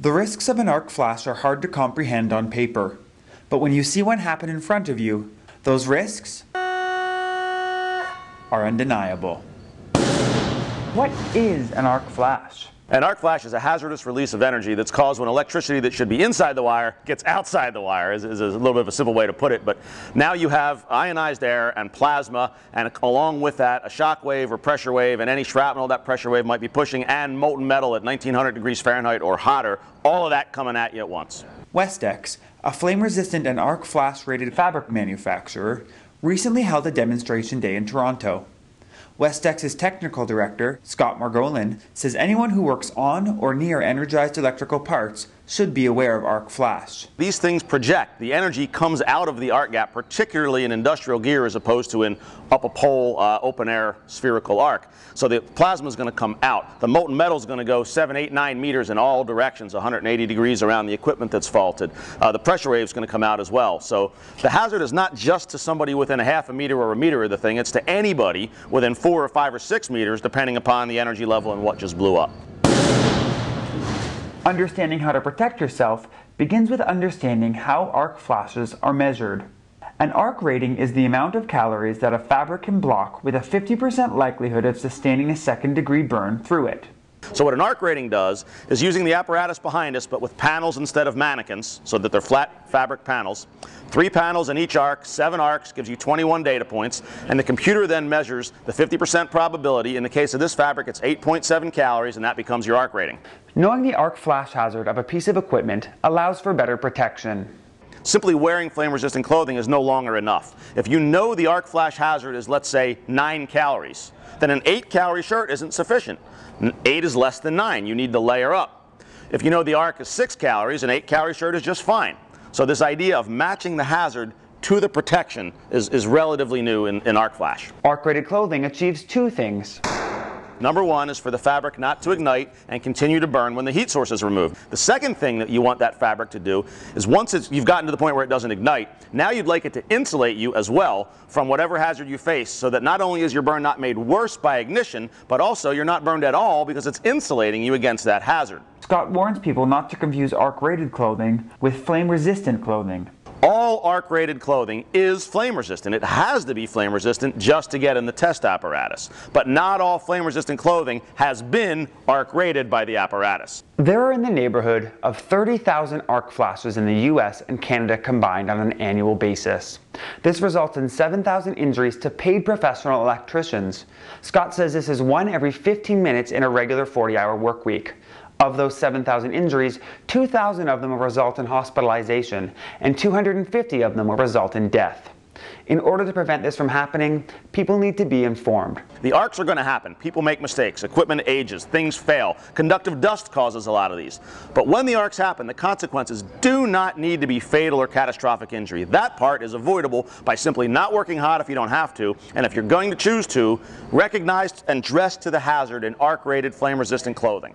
The risks of an arc flash are hard to comprehend on paper, but when you see one happen in front of you, those risks are undeniable. What is an arc flash? An arc flash is a hazardous release of energy that's caused when electricity that should be inside the wire gets outside the wire, is, is a little bit of a simple way to put it. But now you have ionized air and plasma, and along with that, a shock wave or pressure wave, and any shrapnel that pressure wave might be pushing, and molten metal at 1900 degrees Fahrenheit or hotter, all of that coming at you at once. Westex, a flame resistant and arc flash rated fabric manufacturer, recently held a demonstration day in Toronto. Westex's technical director, Scott Margolin, says anyone who works on or near energized electrical parts should be aware of arc flash. These things project. The energy comes out of the arc gap, particularly in industrial gear as opposed to in up a pole, uh, open air spherical arc. So the plasma is going to come out. The molten metal is going to go 7, 8, 9 meters in all directions, 180 degrees around the equipment that's faulted. Uh, the pressure wave is going to come out as well. So the hazard is not just to somebody within a half a meter or a meter of the thing, it's to anybody within 4 or 5 or 6 meters, depending upon the energy level and what just blew up. Understanding how to protect yourself begins with understanding how arc flashes are measured. An arc rating is the amount of calories that a fabric can block with a 50% likelihood of sustaining a second degree burn through it. So what an arc rating does is using the apparatus behind us but with panels instead of mannequins so that they're flat fabric panels. Three panels in each arc, seven arcs gives you 21 data points and the computer then measures the 50% probability. In the case of this fabric it's 8.7 calories and that becomes your arc rating. Knowing the arc flash hazard of a piece of equipment allows for better protection. Simply wearing flame resistant clothing is no longer enough. If you know the arc flash hazard is let's say 9 calories, then an 8 calorie shirt isn't sufficient. 8 is less than 9. You need to layer up. If you know the arc is 6 calories, an 8 calorie shirt is just fine. So this idea of matching the hazard to the protection is, is relatively new in, in arc flash. Arc rated clothing achieves two things. Number one is for the fabric not to ignite and continue to burn when the heat source is removed. The second thing that you want that fabric to do is once you've gotten to the point where it doesn't ignite, now you'd like it to insulate you as well from whatever hazard you face so that not only is your burn not made worse by ignition, but also you're not burned at all because it's insulating you against that hazard. Scott warns people not to confuse arc rated clothing with flame resistant clothing. All arc rated clothing is flame resistant. It has to be flame resistant just to get in the test apparatus. But not all flame resistant clothing has been arc rated by the apparatus. There are in the neighborhood of 30,000 arc flashes in the US and Canada combined on an annual basis. This results in 7,000 injuries to paid professional electricians. Scott says this is one every 15 minutes in a regular 40 hour work week. Of those 7,000 injuries, 2,000 of them will result in hospitalization, and 250 of them will result in death. In order to prevent this from happening, people need to be informed. The arcs are going to happen. People make mistakes. Equipment ages. Things fail. Conductive dust causes a lot of these. But when the arcs happen, the consequences do not need to be fatal or catastrophic injury. That part is avoidable by simply not working hot if you don't have to, and if you're going to choose to, recognize and dress to the hazard in arc-rated flame-resistant clothing.